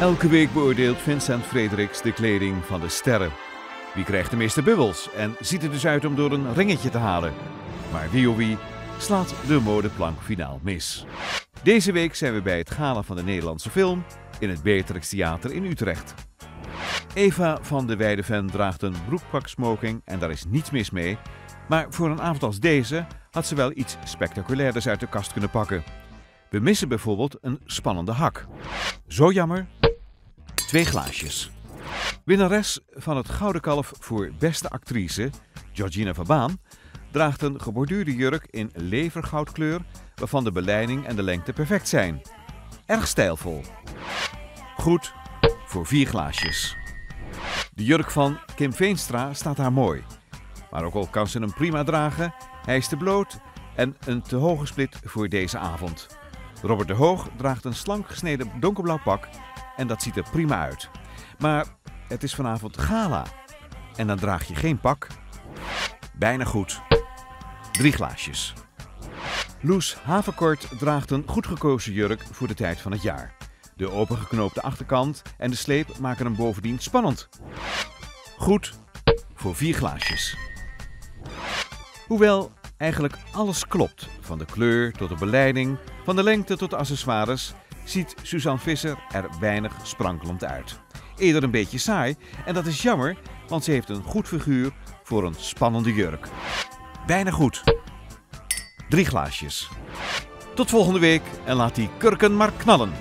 Elke week beoordeelt Vincent Frederiks de kleding van de sterren. Wie krijgt de meeste bubbels en ziet er dus uit om door een ringetje te halen? Maar wie of wie slaat de modeplank finaal mis. Deze week zijn we bij het gala van de Nederlandse film in het Beatrix Theater in Utrecht. Eva van de Weideven draagt een broekpak smoking en daar is niets mis mee. Maar voor een avond als deze had ze wel iets spectaculairders uit de kast kunnen pakken. We missen bijvoorbeeld een spannende hak. Zo jammer. Twee glaasjes. Winnares van het Gouden Kalf voor Beste Actrice, Georgina Verbaan, draagt een geborduurde jurk in levergoudkleur waarvan de beleiding en de lengte perfect zijn. Erg stijlvol. Goed voor vier glaasjes. De jurk van Kim Veenstra staat haar mooi. Maar ook al kan ze hem prima dragen, hij is te bloot en een te hoge split voor deze avond. Robert de Hoog draagt een slank gesneden donkerblauw pak en dat ziet er prima uit. Maar het is vanavond gala en dan draag je geen pak. Bijna goed. Drie glaasjes. Loes Havenkort draagt een goed gekozen jurk voor de tijd van het jaar. De opengeknoopte achterkant en de sleep maken hem bovendien spannend. Goed voor vier glaasjes. Hoewel eigenlijk alles klopt, van de kleur tot de beleiding, van de lengte tot de accessoires, ziet Suzanne Visser er weinig sprankelend uit. Eerder een beetje saai en dat is jammer, want ze heeft een goed figuur voor een spannende jurk. Bijna goed. Drie glaasjes. Tot volgende week en laat die kurken maar knallen.